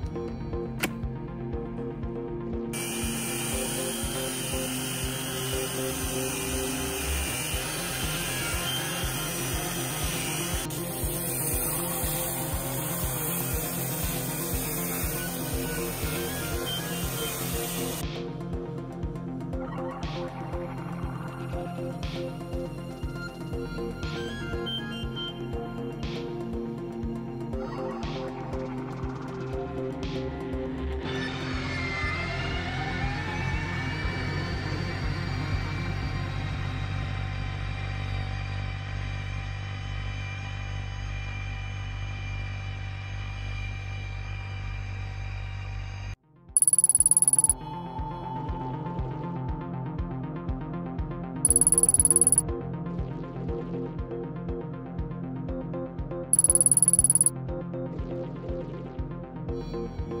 うん。Thank you.